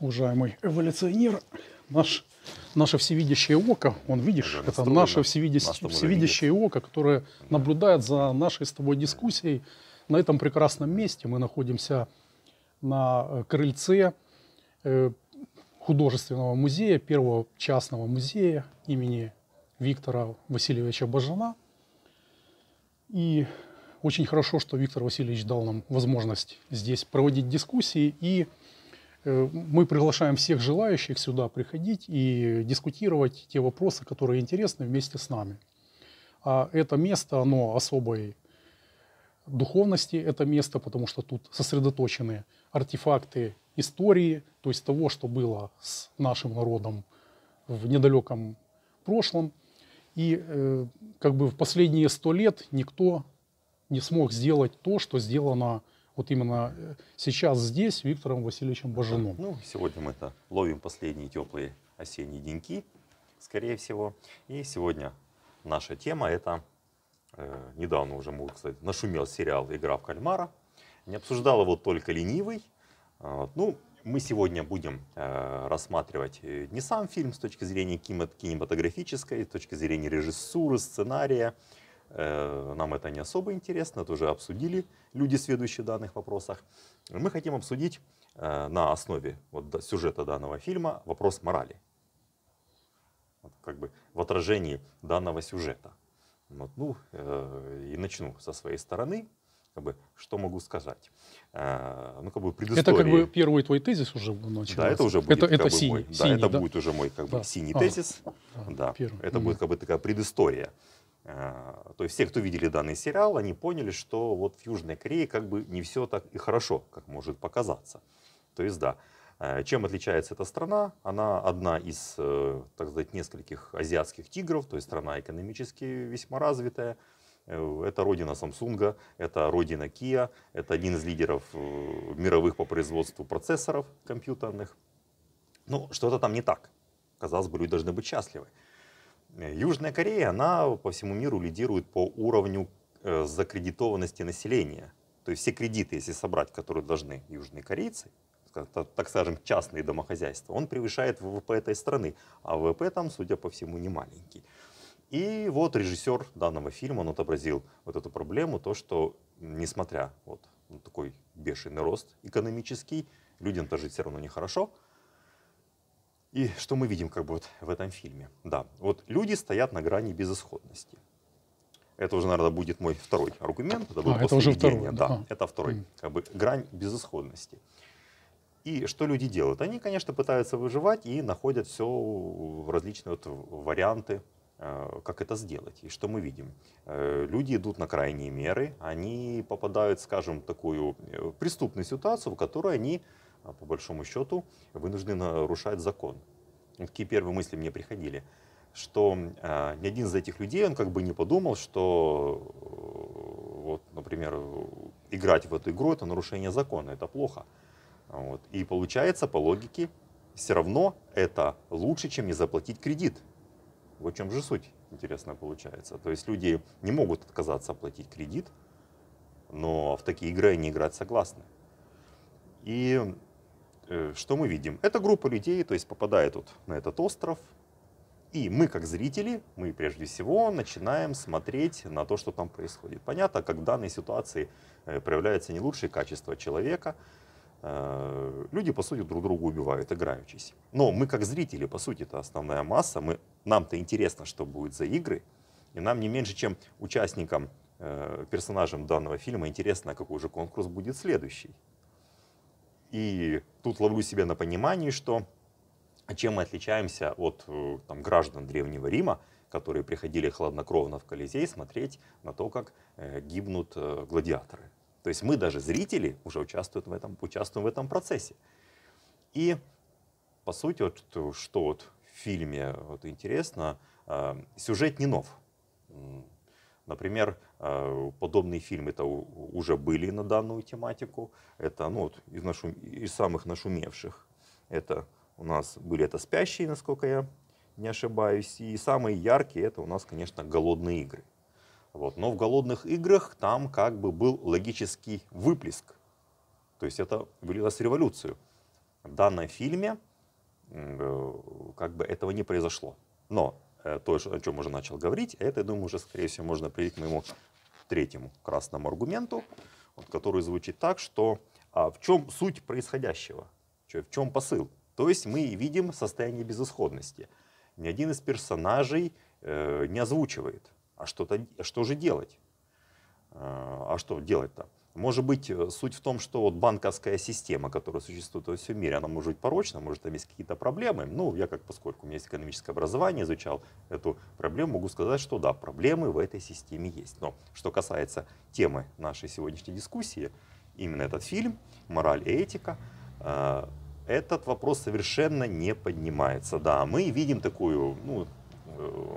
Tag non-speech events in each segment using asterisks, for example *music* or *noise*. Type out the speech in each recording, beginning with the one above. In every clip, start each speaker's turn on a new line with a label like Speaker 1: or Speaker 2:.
Speaker 1: уважаемый эволюционер, наш, наше всевидящее око, он, видишь, это наше всевидящее, всевидящее око, которое наблюдает за нашей с тобой дискуссией. На этом прекрасном месте мы находимся на э, крыльце э, художественного музея, первого частного музея имени Виктора Васильевича Бажана. И очень хорошо, что Виктор Васильевич дал нам возможность здесь проводить дискуссии. И мы приглашаем всех желающих сюда приходить и дискутировать те вопросы, которые интересны вместе с нами. А это место, оно особой духовности, это место, потому что тут сосредоточены артефакты истории, то есть того, что было с нашим народом в недалеком прошлом. И э, как бы в последние сто лет никто не смог сделать то, что сделано вот именно э, сейчас здесь Виктором Васильевичем Бажаном.
Speaker 2: Ну, сегодня мы это ловим последние теплые осенние деньки, скорее всего. И сегодня наша тема это э, недавно уже, могу сказать, нашумел сериал «Игра в кальмара». Не обсуждал его только ленивый. Вот. Ну, мы сегодня будем э, рассматривать э, не сам фильм с точки зрения кинематографической, с точки зрения режиссуры, сценария. Э, нам это не особо интересно, это уже обсудили люди, сведущие в данных вопросах. Мы хотим обсудить э, на основе вот, да- сюжета данного фильма вопрос морали. Вот как бы в отражении данного сюжета. Вот, ну, э, и начну со своей стороны. Как бы, что могу сказать? Э, ну, как бы предыстория.
Speaker 1: Это как бы первый твой тезис уже начинается.
Speaker 2: Да, это уже будет
Speaker 1: это,
Speaker 2: как
Speaker 1: это
Speaker 2: бы
Speaker 1: синий,
Speaker 2: мой, да,
Speaker 1: синий,
Speaker 2: это
Speaker 1: да?
Speaker 2: будет уже мой как бы
Speaker 1: Да.
Speaker 2: синий
Speaker 1: А,
Speaker 2: тезис.
Speaker 1: да,
Speaker 2: Да,
Speaker 1: первый.
Speaker 2: это будет как бы такая предыстория. Э, То есть все, кто видели данный сериал, они поняли, что вот в Южной Корее как бы не все так и хорошо, как может показаться. То есть да, Э, чем отличается эта страна? Она одна из, э, так сказать, нескольких азиатских тигров, то есть страна экономически весьма развитая. Э, Это родина Samsung, это родина Kia, это один из лидеров мировых по производству процессоров компьютерных. Ну, что-то там не так. Казалось бы, люди должны быть счастливы. Южная Корея, она по всему миру лидирует по уровню э, закредитованности населения. То есть все кредиты, если собрать, которые должны южные корейцы, так скажем, частные домохозяйства, он превышает ВВП этой страны. А ВВП там, судя по всему, не маленький. И вот режиссер данного фильма, он отобразил вот эту проблему, то, что несмотря вот такой бешеный рост экономический, людям-то жить все равно нехорошо. И что мы видим как бы вот в этом фильме? Да, вот люди стоят на грани безысходности. Это уже, наверное, будет мой второй аргумент. Это,
Speaker 1: А, это уже второй,
Speaker 2: Да,
Speaker 1: да.
Speaker 2: это второй. Как бы грань безысходности. И что люди делают? Они, конечно, пытаются выживать и находят все различные вот варианты, э, как это сделать. И что мы видим? Э, Люди идут на крайние меры, они попадают, скажем, в такую э, преступную ситуацию, в которой они, по большому счету, вынуждены нарушать закон. Вот Такие первые мысли мне приходили, что э, ни один из этих людей, он как бы не подумал, что, э, вот, например, играть в эту игру это нарушение закона, это плохо. Вот. И получается, по логике, все равно это лучше, чем не заплатить кредит. Вот в чем же суть, интересно получается. То есть люди не могут отказаться оплатить кредит, но в такие игры они играть согласны. И что мы видим? Эта группа людей, то есть попадает вот на этот остров, и мы, как зрители, мы прежде всего начинаем смотреть на то, что там происходит. Понятно, как в данной ситуации э, проявляются не лучшие качества человека, Э, люди, по сути, друг друга убивают, играючись. Но мы, как зрители, по сути, это основная масса, мы, нам-то интересно, что будет за игры, и нам не меньше, чем участникам, э, персонажам данного фильма интересно, какой же конкурс будет следующий. И тут ловлю себя на понимании, что а чем мы отличаемся от э, там, граждан Древнего Рима, которые приходили хладнокровно в Колизей смотреть на то, как э, гибнут э, гладиаторы. То есть мы даже зрители уже участвуют в этом, участвуем в этом процессе. И по сути, вот, что- вот в фильме вот, интересно, сюжет не нов. Например, э, подобные фильмы это уже были на данную тематику. Это ну, вот, из, нашум- из самых нашумевших. Это у нас были это «Спящие», насколько я не ошибаюсь. И самые яркие это у нас, конечно, «Голодные игры». Вот. Но в «Голодных играх» там как бы был логический выплеск. То есть это вылилось в революцию. В данном фильме э, как бы этого не произошло. Но то, о чем уже начал говорить, это, я думаю, уже, скорее всего, можно привить к моему третьему красному аргументу, вот, который звучит так, что а в чем суть происходящего, в чем посыл. То есть мы видим состояние безысходности. Ни один из персонажей э, не озвучивает, а, что-то, а что же делать? А, а что делать-то? Может быть, э, суть в том, что вот банковская система, которая существует во всем мире, она может быть порочна, может там есть какие-то проблемы. Ну, я как, поскольку у меня есть экономическое образование, изучал эту проблему, могу сказать, что да, проблемы в этой системе есть. Но что касается темы нашей сегодняшней дискуссии, именно этот фильм «Мораль и этика», э, этот вопрос совершенно не поднимается. Да, мы видим такую, ну,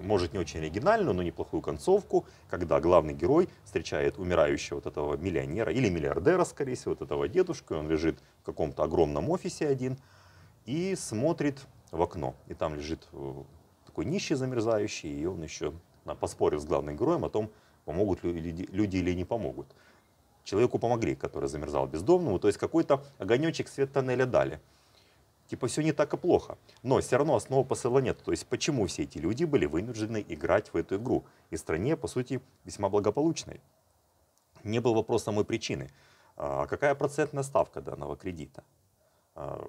Speaker 2: может не очень оригинальную, но неплохую концовку, когда главный герой встречает умирающего вот этого миллионера или миллиардера, скорее всего, вот этого дедушку, он лежит в каком-то огромном офисе один и смотрит в окно. И там лежит э, такой нищий замерзающий, и он еще поспорил с главным героем о том, помогут ли люди или не помогут. Человеку помогли, который замерзал бездомному, то есть какой-то огонечек свет тоннеля дали типа все не так и плохо. Но все равно основного посыла нет. То есть почему все эти люди были вынуждены играть в эту игру? И стране, по сути, весьма благополучной. Не был вопрос самой причины. А какая процентная ставка данного кредита? А,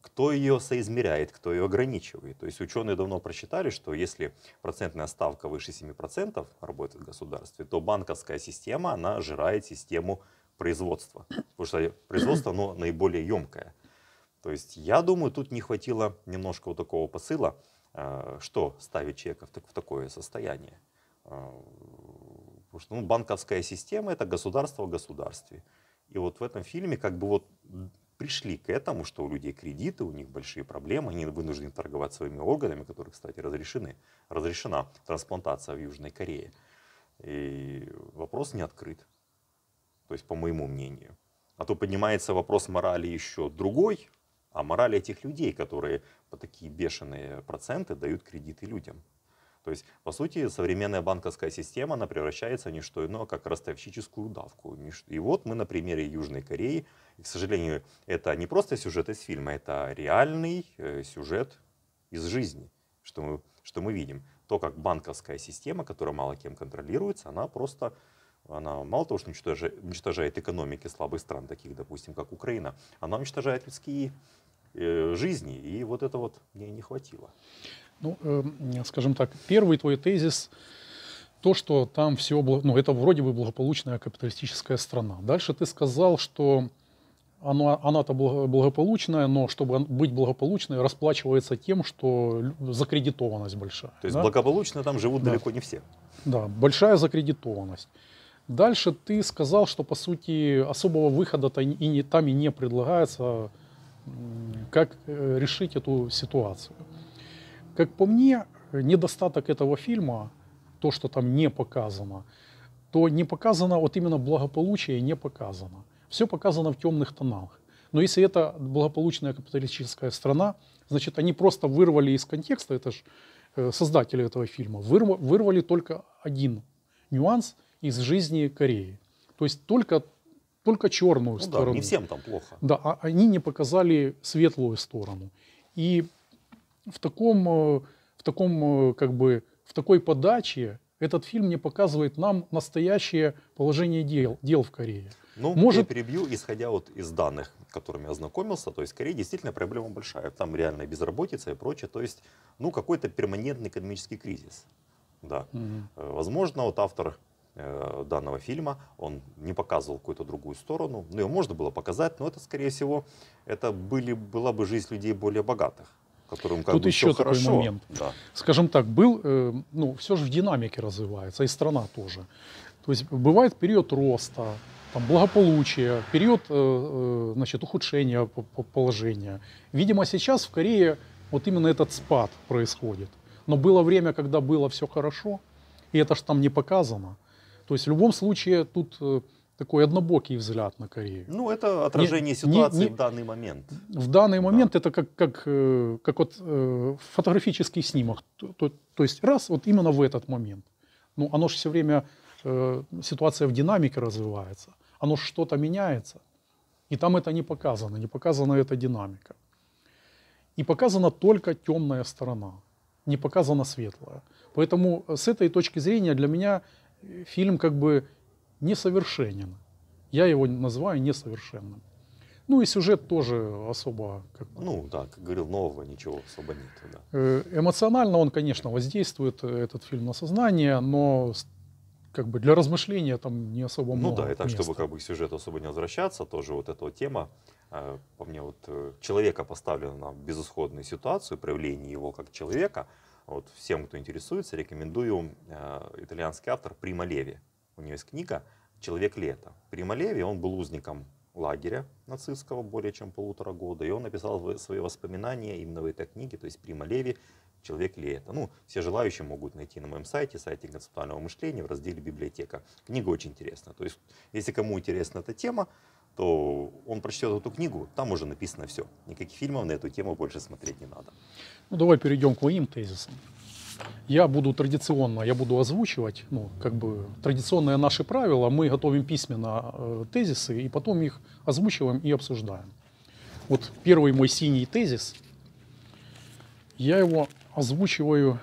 Speaker 2: кто ее соизмеряет, кто ее ограничивает? То есть ученые давно просчитали, что если процентная ставка выше 7% работает в государстве, то банковская система, она жирает систему производства. Потому что производство оно наиболее емкое. То есть я думаю, тут не хватило немножко вот такого посыла, э, что ставит человека в такое состояние. Э, потому что ну, банковская система это государство в государстве. И вот в этом фильме как бы вот пришли к этому, что у людей кредиты, у них большие проблемы, они вынуждены торговать своими органами, которые, кстати, разрешены. Разрешена трансплантация в Южной Корее. И вопрос не открыт. То есть, по моему мнению. А то поднимается вопрос морали еще другой, а мораль этих людей, которые по такие бешеные проценты дают кредиты людям. То есть, по сути, современная банковская система, она превращается в не что иное, как ростовщическую давку. И вот мы на примере Южной Кореи, и, к сожалению, это не просто сюжет из фильма, это реальный э, сюжет из жизни, что мы, что мы видим. То, как банковская система, которая мало кем контролируется, она просто она мало того, что уничтожает, уничтожает экономики слабых стран, таких, допустим, как Украина, она уничтожает людские жизни. И вот это вот мне не хватило.
Speaker 1: Ну, э, скажем так, первый твой тезис то, что там все, ну, это вроде бы благополучная капиталистическая страна. Дальше ты сказал, что оно, она-то благополучная, но чтобы быть благополучной, расплачивается тем, что закредитованность большая.
Speaker 2: То есть да? благополучно там живут да. далеко не все.
Speaker 1: Да, большая закредитованность. Дальше ты сказал, что по сути особого выхода-то и не, там и не предлагается как э, решить эту ситуацию. Как по мне, недостаток этого фильма, то, что там не показано, то не показано, вот именно благополучие не показано. Все показано в темных тонах. Но если это благополучная капиталистическая страна, значит, они просто вырвали из контекста, это же э, создатели этого фильма, вырвали только один нюанс из жизни Кореи. То есть только только черную ну, сторону. Да,
Speaker 2: не всем там плохо.
Speaker 1: Да, а они не показали светлую сторону. И в таком, э, в таком э, как бы, в такой подаче этот фильм не показывает нам настоящее положение дел, дел в Корее.
Speaker 2: Ну, Может... я перебью, исходя вот из данных, которыми я ознакомился, то есть в Корее действительно проблема большая. Там реальная безработица и прочее. То есть, ну, какой-то перманентный экономический кризис. Да. Угу. Возможно, вот автор данного фильма, он не показывал какую-то другую сторону. Ну, ее можно было показать, но это, скорее всего, это были, была бы жизнь людей более богатых, которым как
Speaker 1: Тут
Speaker 2: бы
Speaker 1: еще
Speaker 2: все такой хорошо.
Speaker 1: момент. Да. Скажем так, был, э, ну, все же в динамике развивается, и страна тоже. То есть бывает период роста, там, благополучия, период э, значит, ухудшения положения. Видимо, сейчас в Корее вот именно этот спад происходит. Но было время, когда было все хорошо, и это же там не показано. То есть в любом случае тут э, такой однобокий взгляд на Корею.
Speaker 2: Ну, это отражение не, ситуации не, не, в данный момент.
Speaker 1: В данный момент да. это как, как, э, как вот э, фотографический снимок. То, то, то есть раз, вот именно в этот момент. Ну, оно же все время, э, ситуация в динамике развивается. Оно что-то меняется. И там это не показано, не показана эта динамика. и показана только темная сторона, не показана светлая. Поэтому с этой точки зрения для меня фильм как бы несовершенен. Я его называю несовершенным. Ну и сюжет тоже особо... Как бы,
Speaker 2: Ну да, как говорил, нового ничего особо нет. Да.
Speaker 1: э, Эмоционально он, конечно, воздействует, э, этот фильм, на сознание, но как бы для размышления там не особо
Speaker 2: Ну
Speaker 1: много
Speaker 2: да, и так,
Speaker 1: места.
Speaker 2: чтобы как бы к сюжету особо не возвращаться, тоже вот эта вот тема, э, по мне, вот человека поставлена на безысходную ситуацию, проявление его как человека. Вот всем, кто интересуется, рекомендую э, итальянский автор Прима Леви. У него есть книга «Человек лета». Прима Леви, он был узником лагеря нацистского более чем полутора года, и он написал свои воспоминания именно в этой книге, то есть Прима Леви «Человек лета». Ну, все желающие могут найти на моем сайте, сайте концептуального мышления в разделе «Библиотека». Книга очень интересная. То есть, если кому интересна эта тема, то он прочтет эту книгу, там уже написано все. Никаких фильмов на эту тему больше смотреть не надо.
Speaker 1: Ну, давай перейдем к моим тезисам. Я буду традиционно, я буду озвучивать, ну, как бы традиционные наши правила. Мы готовим письменно э, тезисы и потом их озвучиваем и обсуждаем. Вот первый мой синий тезис, я его озвучиваю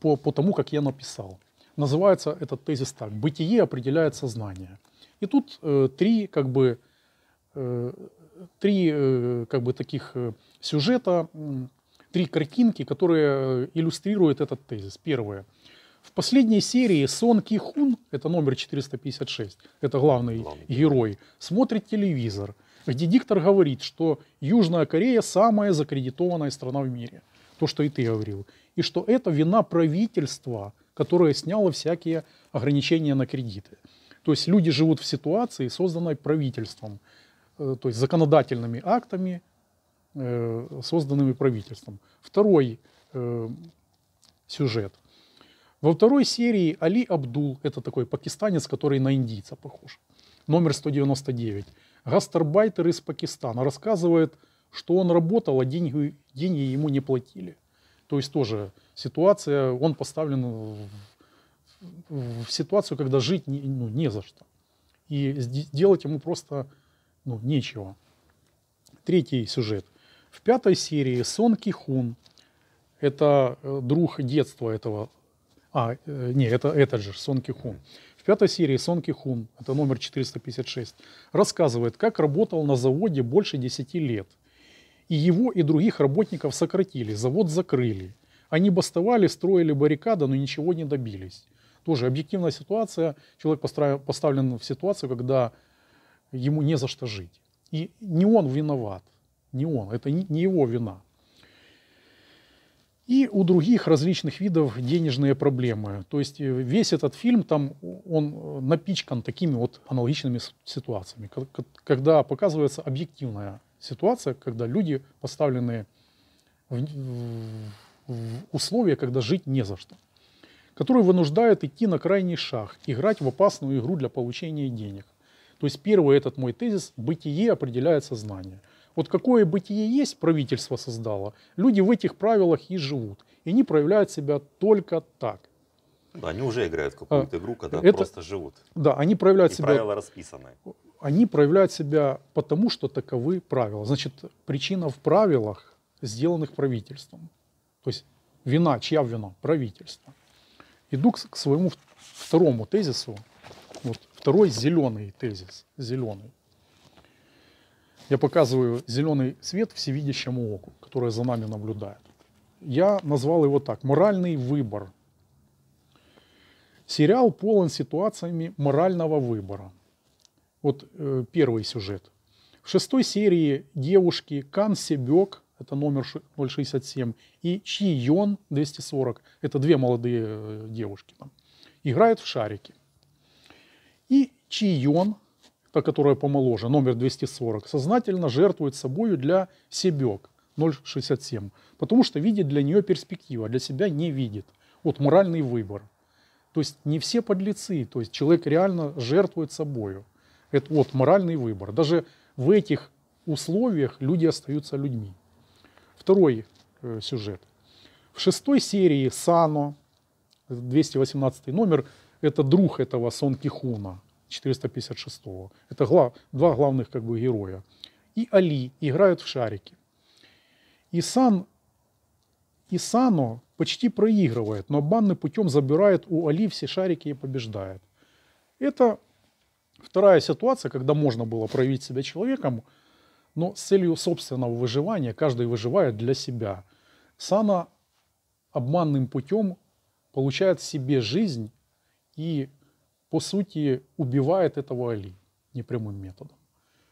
Speaker 1: по, по тому, как я написал. Называется этот тезис так. Бытие определяет сознание. И тут э, три, как бы, э, три, э, как бы таких э, сюжета, три картинки, которые э, иллюстрируют этот тезис. Первое. В последней серии Сон Ки Хун, это номер 456, это главный,
Speaker 2: Главный
Speaker 1: герой, смотрит телевизор, где диктор говорит, что Южная Корея самая закредитованная страна в мире. То, что и ты говорил. И что это вина правительства, которое сняло всякие ограничения на кредиты. То есть люди живут в ситуации, созданной правительством, э, то есть законодательными актами, э, созданными правительством. Второй э, сюжет. Во второй серии Али Абдул, это такой пакистанец, который на индийца похож, номер 199, гастарбайтер из Пакистана, рассказывает, что он работал, а деньги, деньги ему не платили. То есть тоже ситуация, он поставлен в, в- ситуацию, когда жить не, ну, не за что. И делать ему просто ну, нечего. Третий сюжет. В пятой серии Сон Кихун, это э, друг детства этого, а, э, не, это этот же, Сон Кихун. В пятой серии Сон Кихун, это номер 456, рассказывает, как работал на заводе больше 10 лет. И его, и других работников сократили, завод закрыли. Они бастовали, строили баррикады, но ничего не добились. Тоже объективная ситуация. Человек поставлен в ситуацию, когда ему не за что жить. И не он виноват. Не он. Это не его вина. И у других различных видов денежные проблемы. То есть э, весь этот фильм, там он э, напичкан такими вот аналогичными ситуациями, ко- ко- когда показывается объективная ситуация, когда люди поставлены в условия, когда жить не за что, которые вынуждают идти на крайний шаг, играть в опасную игру для получения денег. То есть первый этот мой тезис – бытие определяет сознание. Вот какое бытие есть, правительство создало, люди в этих правилах и живут. И они проявляют себя только так.
Speaker 2: Да, они уже играют в какую-то игру, когда
Speaker 1: А, это-
Speaker 2: просто живут.
Speaker 1: Да, они проявляют
Speaker 2: И
Speaker 1: себя
Speaker 2: правила расписаны.
Speaker 1: они проявляют себя потому, что таковы правила. Значит, причина в правилах, сделанных правительством. То есть вина, чья вина? Правительство. Иду к, к своему второму тезису. Вот, второй зеленый тезис. Зеленый. Я показываю зеленый свет всевидящему оку, которое за нами наблюдает. Я назвал его так. Моральный выбор. Сериал полон ситуациями морального выбора. Вот э, первый сюжет. В шестой серии девушки Кан Себек, это номер ши- 067, и Чи Йон 240, это две молодые э, девушки, там, играют в шарики. И Чи Йон, та, которая помоложе, номер 240, сознательно жертвует собою для Себек 067, потому что видит для нее перспективу, а для себя не видит. Вот моральный выбор. То есть не все подлецы, то есть человек реально жертвует собою. Это вот моральный выбор. Даже в этих условиях люди остаются людьми. Второй э, сюжет. В шестой серии Сано, 218 номер, это друг этого Сон Кихуна, 456-го. Это гла- два главных как бы героя. И Али играют в шарики. И Сан и Сано почти проигрывает, но обманным путем забирает у Али все шарики и побеждает. Это вторая ситуация, когда можно было проявить себя человеком, но с целью собственного выживания каждый выживает для себя. Сана обманным путем получает себе жизнь и, по сути, убивает этого Али непрямым методом.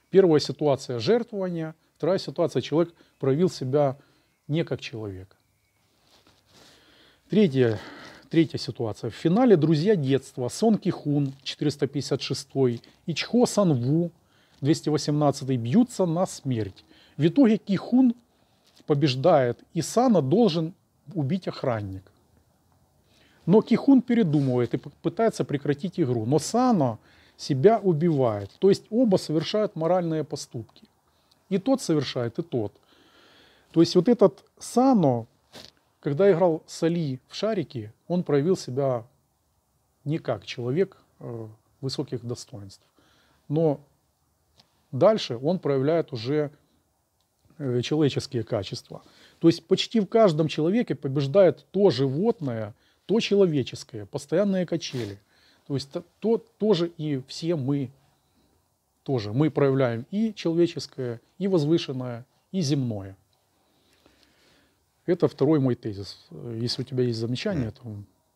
Speaker 1: Первая ситуация – жертвования. Вторая ситуация – человек проявил себя не как человек. Третья, третья ситуация. В финале «Друзья детства» Сон Кихун, 456 и Чхо Санву, 218 бьются на смерть. В итоге Кихун побеждает, и Сана должен убить охранник. Но Кихун передумывает и пытается прекратить игру. Но Сано себя убивает. То есть оба совершают моральные поступки. И тот совершает, и тот. То есть вот этот Сано когда играл Сали в шарике, он проявил себя не как человек э, высоких достоинств. Но дальше он проявляет уже э, человеческие качества. То есть почти в каждом человеке побеждает то животное, то человеческое, постоянные качели. То есть то, то тоже и все мы тоже. Мы проявляем и человеческое, и возвышенное, и земное. Это второй мой тезис. Если у тебя есть замечания, то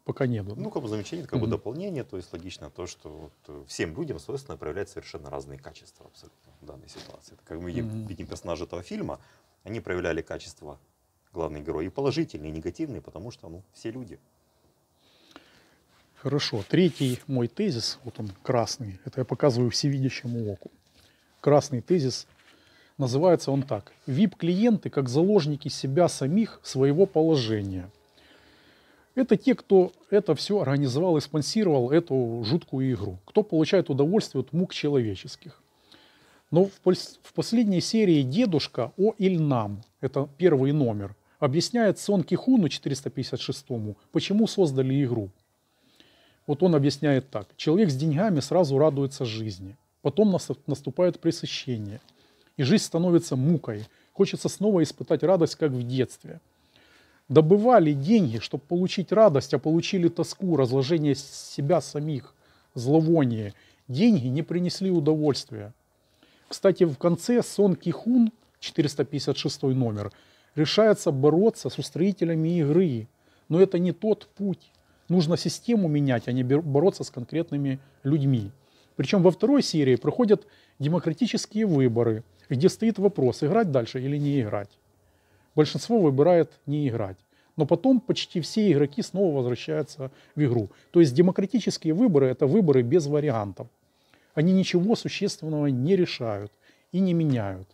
Speaker 1: пока нет.
Speaker 2: Ну, как бы замечание, как бы дополнение, то есть логично то, что вот э, всем людям свойственно проявлять совершенно разные качества абсолютно в данной ситуации. Как мы видим, mm-hmm. видим персонажи этого фильма, они проявляли качества главные герои и положительные, и негативные, потому что ну, все люди.
Speaker 1: Хорошо. Третий мой тезис, вот он красный, это я показываю всевидящему оку. Красный тезис – Называется он так. VIP-клиенты как заложники себя самих, своего положения. Это те, кто это все организовал и спонсировал эту жуткую игру. Кто получает удовольствие от мук человеческих. Но в, в последней серии дедушка О Ильнам, это первый номер, объясняет Сон Кихуну 456-му, почему создали игру. Вот он объясняет так. Человек с деньгами сразу радуется жизни. Потом наступает пресыщение – и жизнь становится мукой. Хочется снова испытать радость, как в детстве. Добывали деньги, чтобы получить радость, а получили тоску, разложение себя самих, зловоние. Деньги не принесли удовольствия. Кстати, в конце Сон Кихун, 456 номер, решается бороться с устроителями игры. Но это не тот путь. Нужно систему менять, а не бороться с конкретными людьми. Причем во второй серии проходят демократические выборы – где стоит вопрос, играть дальше или не играть. Большинство выбирает не играть. Но потом почти все игроки снова возвращаются в игру. То есть демократические выборы – это выборы без вариантов. Они ничего существенного не решают и не меняют.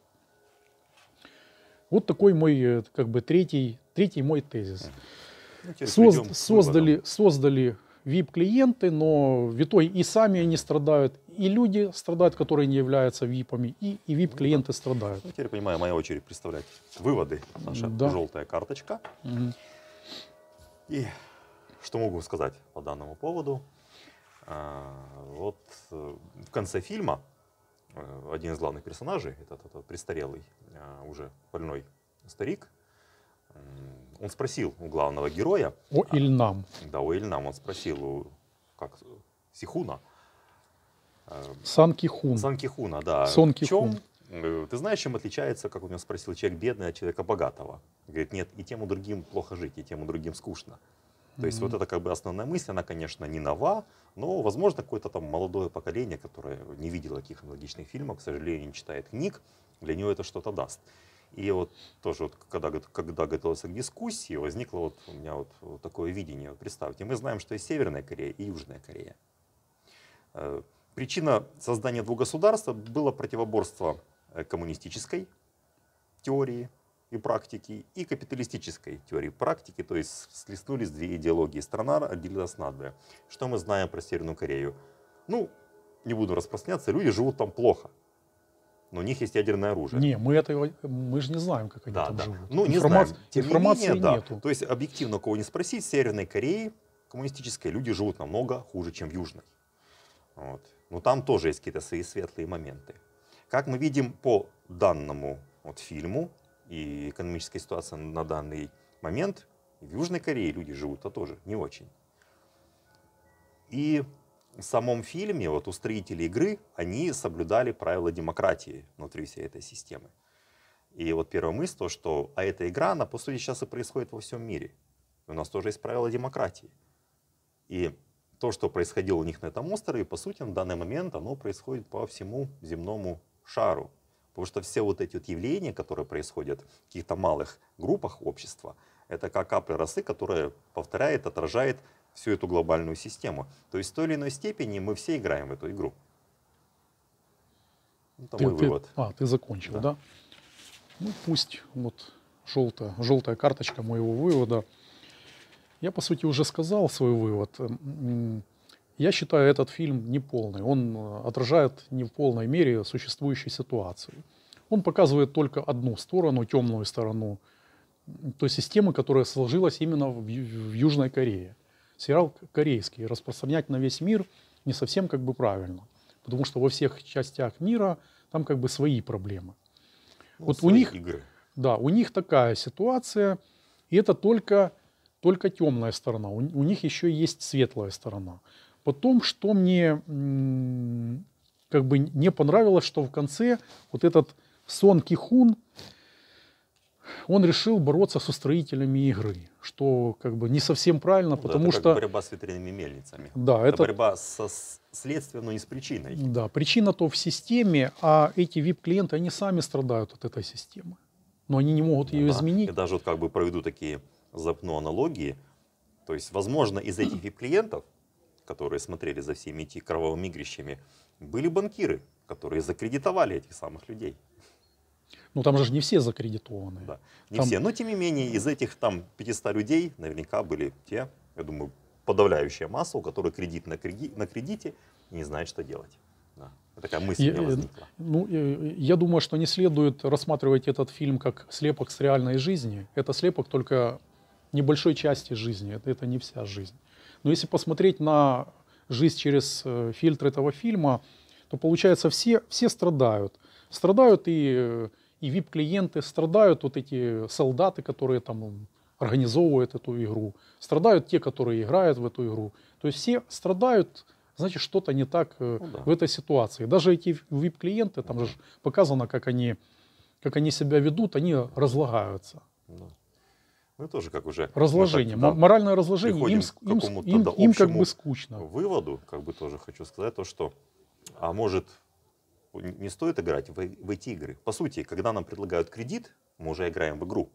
Speaker 1: Вот такой мой э, как бы третий, третий мой тезис. Ну, Созд, создали, создали VIP-клиенты, но в итоге и сами они страдают, и люди страдают, которые не являются ВИПами, и, и VIP-клиенты страдают.
Speaker 2: Ну, теперь понимаю, моя очередь представлять выводы. Наша да. желтая карточка. Угу. И что могу сказать по данному поводу? А, вот э, в конце фильма э, один из главных персонажей, этот, этот престарелый, а, уже больной старик, он спросил у главного героя.
Speaker 1: О а, Ильнам.
Speaker 2: Да, о Ильнам. Он спросил у как, Сихуна.
Speaker 1: Э, Сан Кихун.
Speaker 2: Сан Кихуна, да.
Speaker 1: Сон Кихун. Чем,
Speaker 2: э, ты знаешь, чем отличается, как у него спросил, человек бедный от человека богатого? Говорит, нет, и тем и другим плохо жить, и тем и другим скучно. То mm-hmm. есть вот это как бы основная мысль, она, конечно, не нова, но, возможно, какое-то там молодое поколение, которое не видело таких аналогичных фильмов, к сожалению, не читает книг, для него это что-то даст. И вот тоже, вот, когда, когда готовился к дискуссии, возникло вот у меня вот, вот такое видение. Вот представьте, мы знаем, что есть Северная Корея и Южная Корея. Причина создания двух государств было противоборство э, коммунистической теории и практики и капиталистической теории и практики, то есть слеснулись две идеологии. Страна отделилась на две. Что мы знаем про Северную Корею? Ну, не буду распространяться, люди живут там плохо но у них есть ядерное оружие.
Speaker 1: Не, мы этого, мы же не знаем, как они
Speaker 2: да,
Speaker 1: там
Speaker 2: да.
Speaker 1: живут.
Speaker 2: Ну, не Информации, знаем. Тем информации не менее, нету. Да. То есть, объективно, кого не спросить, в Северной Корее коммунистической люди живут намного хуже, чем в Южной. Вот. Но там тоже есть какие-то свои светлые моменты. Как мы видим по данному вот фильму, и экономическая ситуация на данный момент в Южной Корее люди живут, а тоже не очень. И в самом фильме, вот устроители игры, они соблюдали правила демократии внутри всей этой системы. И вот первая мысль то, что а эта игра, она по сути сейчас и происходит во всем мире. У нас тоже есть правила демократии. И то, что происходило у них на этом острове, по сути, на данный момент оно происходит по всему земному шару. Потому что все вот эти вот явления, которые происходят в каких-то малых группах общества, это как капля росы, которая повторяет, отражает всю эту глобальную систему. То есть в той или иной степени мы все играем в эту игру.
Speaker 1: Это ты, мой ты, вывод. А, ты закончил, да? да? Ну пусть вот желтая, желтая карточка моего вывода. Я, по сути, уже сказал свой вывод. Я считаю этот фильм неполный. Он э, отражает не в полной мере существующую ситуацию. Он показывает только одну сторону, темную сторону той системы, которая сложилась именно в, в Южной Корее. Сериал корейский. Распространять на весь мир не совсем как бы правильно. Потому что во всех частях мира там как бы свои проблемы.
Speaker 2: Ну, вот у них, игры.
Speaker 1: да, у них такая ситуация, и это только, только темная сторона. У, у них еще есть светлая сторона. Потом, что мне как бы не понравилось, что в конце вот этот Сон Кихун, он решил бороться с устроителями игры, что как бы не совсем правильно, ну, потому
Speaker 2: это
Speaker 1: что...
Speaker 2: борьба с ветряными мельницами.
Speaker 1: Да,
Speaker 2: это, это борьба со следствием, но не с причиной.
Speaker 1: Да, причина-то в системе, а эти VIP-клиенты, они сами страдают от этой системы. Но они не могут ее да, изменить.
Speaker 2: Я даже вот как бы проведу такие запну аналогии. То есть, возможно, из этих VIP-клиентов которые смотрели за всеми этими кровавыми игрищами, были банкиры, которые закредитовали этих самых людей.
Speaker 1: Ну там же не все закредитованы.
Speaker 2: Да, не
Speaker 1: там...
Speaker 2: все. Но тем не менее, из этих там 500 людей наверняка были те, я думаю, подавляющая масса, у которых кредит на, кредит, на кредите и не знает, что делать. Да. Такая мысль я, э, возникла.
Speaker 1: Ну, э, я думаю, что не следует рассматривать этот фильм как слепок с реальной жизни. Это слепок только небольшой части жизни, это, это не вся жизнь. Но если посмотреть на жизнь через э, фильтр этого фильма, то получается все, все страдают. Страдают и, э, и VIP-клиенты, страдают вот эти солдаты, которые там организовывают эту игру, страдают те, которые играют в эту игру. То есть все страдают, значит, что-то не так э, ну, да. в этой ситуации. Даже эти VIP-клиенты, там же показано, как они, как они себя ведут, они разлагаются. Да.
Speaker 2: Мы тоже как уже...
Speaker 1: Разложение, так, да, моральное разложение, им, им, им, им как бы скучно.
Speaker 2: выводу, как бы тоже хочу сказать, то что, а может, не стоит играть в, в эти игры. По сути, когда нам предлагают кредит, мы уже играем в игру.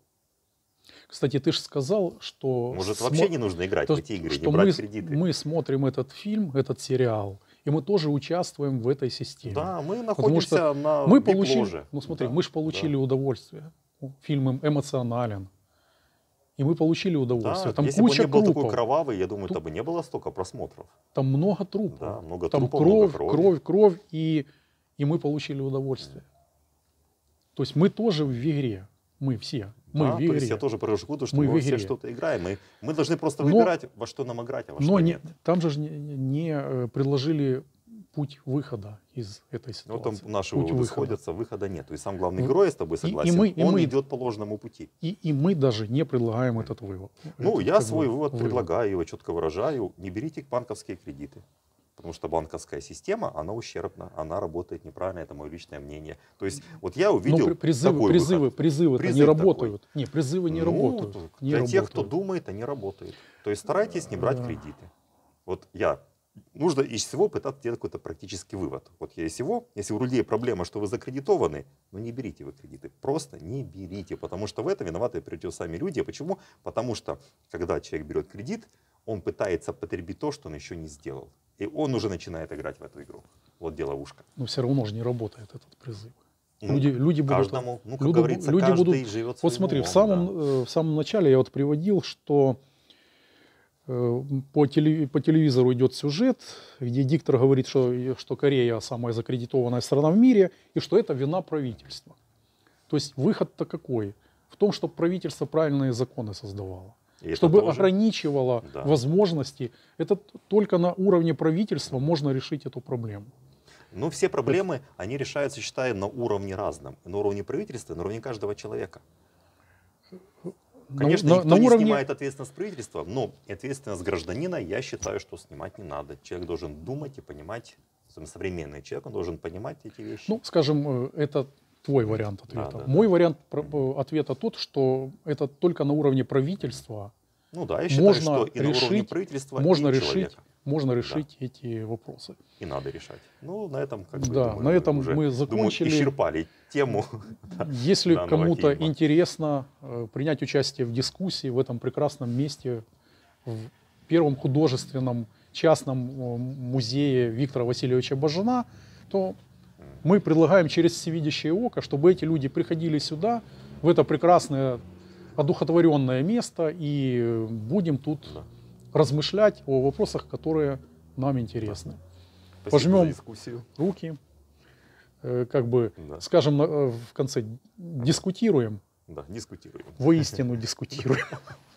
Speaker 1: Кстати, ты же сказал, что...
Speaker 2: Может, смо... вообще не нужно играть то, в эти игры, что не брать
Speaker 1: мы,
Speaker 2: кредиты.
Speaker 1: Мы смотрим этот фильм, этот сериал, и мы тоже участвуем в этой системе.
Speaker 2: Да, мы находимся на
Speaker 1: мы получили, Ну смотри, да, мы же получили да. удовольствие. Фильм эмоционален. И мы получили удовольствие.
Speaker 2: Да, там если куча бы он не был такой кровавый, я думаю, там бы не было столько просмотров.
Speaker 1: Там много трупов.
Speaker 2: Да, много
Speaker 1: там
Speaker 2: трупов,
Speaker 1: кровь,
Speaker 2: много крови.
Speaker 1: кровь, кровь, и, и мы получили удовольствие. То есть мы тоже в игре. Мы все. Мы
Speaker 2: да,
Speaker 1: в игре. то
Speaker 2: есть я тоже прошу году, что мы, мы все что-то играем. Мы, мы должны просто выбирать, но, во что нам играть, а во что
Speaker 1: не,
Speaker 2: нет.
Speaker 1: Там же не, не э, предложили путь выхода из этой ситуации.
Speaker 2: Ну, там наши путь выводы выхода. сходятся, выхода нет. И сам главный герой с тобой согласен, и, и мы, и он мы, идет по ложному пути.
Speaker 1: И, и мы даже не предлагаем этот вывод.
Speaker 2: Ну, этот, я свой вывод, вывод предлагаю, его четко выражаю. Не берите банковские кредиты. Потому что банковская система, она ущербна, она работает неправильно, это мое личное мнение. То есть, вот я увидел
Speaker 1: ну, призывы,
Speaker 2: такой
Speaker 1: призывы,
Speaker 2: выход.
Speaker 1: призывы Призыв не работают. Не, призывы не
Speaker 2: ну,
Speaker 1: работают.
Speaker 2: Не для работают. тех, кто думает, они работают. То есть старайтесь не брать кредиты. Вот я нужно из всего пытаться делать какой-то практический вывод. Вот я из всего, если у людей проблема, что вы закредитованы, ну не берите вы кредиты, просто не берите, потому что в этом виноваты придете сами люди. А почему? Потому что, когда человек берет кредит, он пытается потребить то, что он еще не сделал. И он уже начинает играть в эту игру. Вот дело ушка.
Speaker 1: Но все равно же не работает этот призыв. Ну, люди, люди
Speaker 2: каждому,
Speaker 1: будут,
Speaker 2: ну, как люди, говорится,
Speaker 1: люди
Speaker 2: каждый
Speaker 1: будут,
Speaker 2: живет
Speaker 1: Вот смотри, умом, в самом, да. Э, в самом начале я вот приводил, что по, теле, по телевизору идет сюжет, где диктор говорит, что, что Корея самая закредитованная страна в мире, и что это вина правительства. То есть выход-то какой? В том, чтобы правительство правильные законы создавало. И чтобы тоже... ограничивало да. возможности. Это только на уровне правительства можно решить эту проблему.
Speaker 2: Ну, все проблемы, они решаются, считаю, на уровне разном. На уровне правительства, на уровне каждого человека. Конечно,
Speaker 1: на,
Speaker 2: никто
Speaker 1: на
Speaker 2: не
Speaker 1: уровне
Speaker 2: снимает ответственность правительства, но ответственность гражданина, я считаю, что снимать не надо. Человек должен думать и понимать, современный человек, он должен понимать эти вещи.
Speaker 1: Ну, скажем, э, это твой вариант ответа.
Speaker 2: Да, да,
Speaker 1: Мой вариант про- э, ответа тот, что это только на уровне правительства
Speaker 2: ну да, я считаю,
Speaker 1: можно
Speaker 2: что и на уровне
Speaker 1: решить-
Speaker 2: правительства,
Speaker 1: можно
Speaker 2: и
Speaker 1: решить,
Speaker 2: человека.
Speaker 1: можно решить эти вопросы.
Speaker 2: И надо решать. Ну, на этом, как бы,
Speaker 1: Да,
Speaker 2: думаю,
Speaker 1: на этом мы
Speaker 2: думаю,
Speaker 1: закончили.
Speaker 2: исчерпали тему. *laughs*
Speaker 1: Если кому-то интересно э, принять участие в дискуссии в этом прекрасном месте, в первом художественном частном э, музее Виктора Васильевича Бажана, то мы предлагаем через всевидящее око, чтобы эти люди приходили сюда, в это прекрасное одухотворенное место, и будем тут
Speaker 2: Да.
Speaker 1: размышлять о вопросах, которые нам интересны.
Speaker 2: Спасибо
Speaker 1: Пожмем. Руки, э, как бы,
Speaker 2: Да.
Speaker 1: скажем э, в конце, дискутируем,
Speaker 2: Да, дискутируем.
Speaker 1: воистину дискутируем. *laughs*